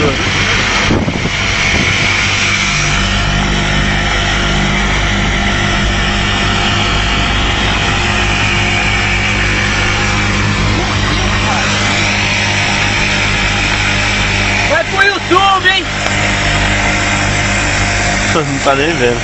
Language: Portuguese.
Vai pro YouTube, hein? Não tá nem vendo.